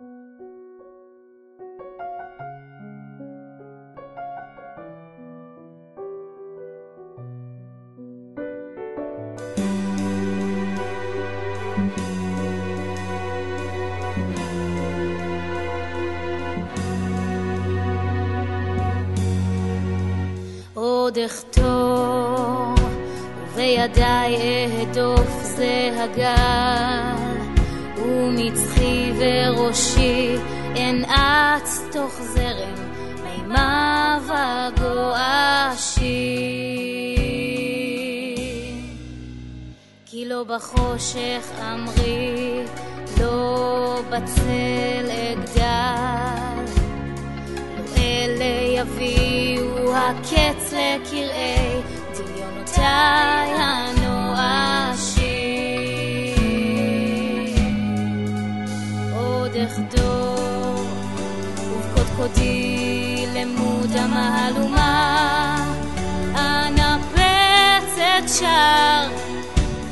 עוד אכתוב, ובידיי אהדוף זה הגל, ומצחי וראשי אנעץ תוך זרם מימיו הגועשי. כי לא בחושך אמרי, לא בצל אגדל, לא אלה יביאו הקץ לקרעי דמיונותיי ובקודקודי למוד המהלומה, אנפץ את שער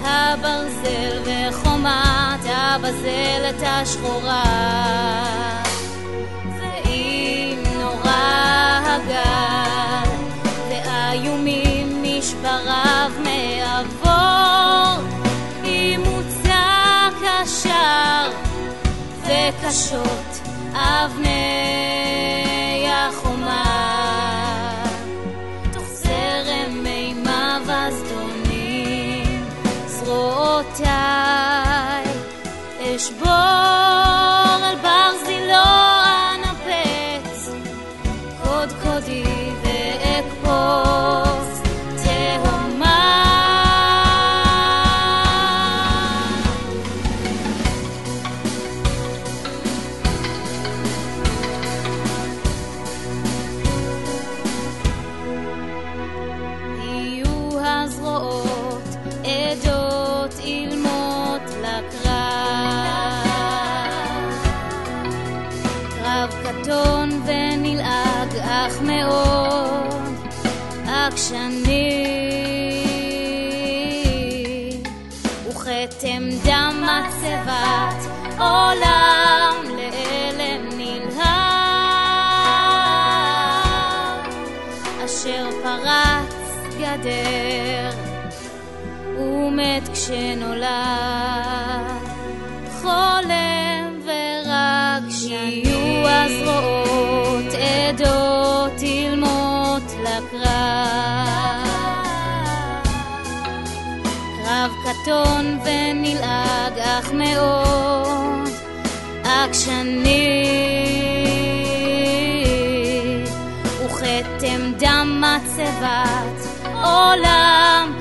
הברזל וחומת הבזלת השחורה. ואם נורא הגל, ואיומים משבריו מעבור, אם מוצק השער, וקשות אבני atyáj, és boldog עקשני וכתם דם מצבת עולם לאלם נלהב אשר פרץ גדר ומת כשנולד. חולם ורק שיהיו הזרועות עדות לקרב קרב קטון ונלעג אך מאוד עקשני וכתם דם מצבת עולם